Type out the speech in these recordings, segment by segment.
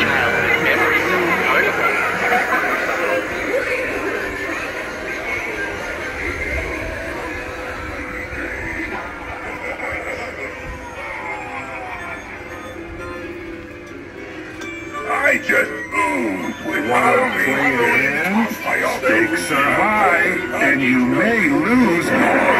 Childhood memories of carnival. I just ooze with Wanna Halloween. play a hand? I also Stakes are high, and you may lose.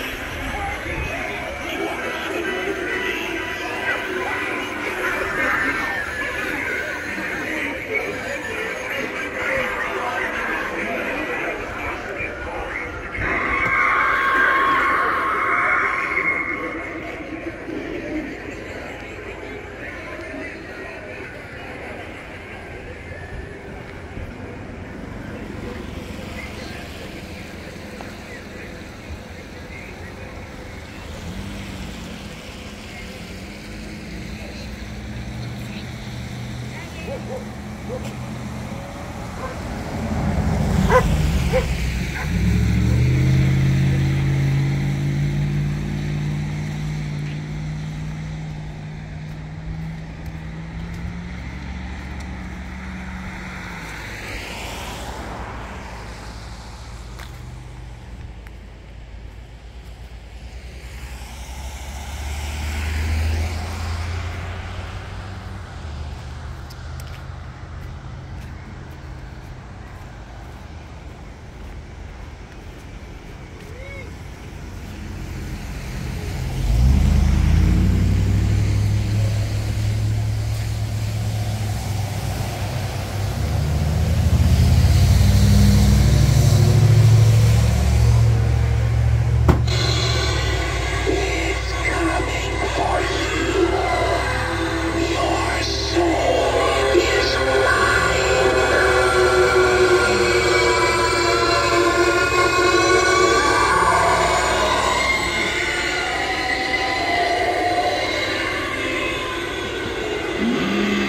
Whoa. Thank.